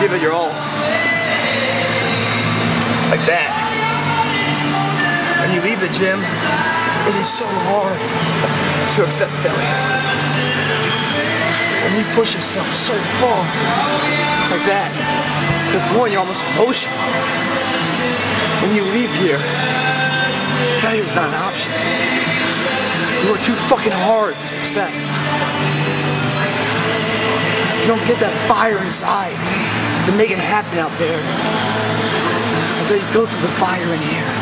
give it your all. Like that. When you leave the gym, it is so hard to accept failure. When you push yourself so far, like that, to the point you're almost emotional. When you leave here, failure's not an option. You are too fucking hard for success. You don't get that fire inside to make it happen out there until you go through the fire in here.